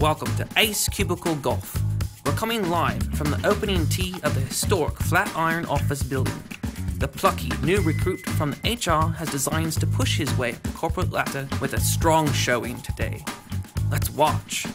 Welcome to Ace Cubicle Golf. We're coming live from the opening tee of the historic Flatiron office building. The plucky new recruit from the HR has designs to push his way up the corporate ladder with a strong showing today. Let's watch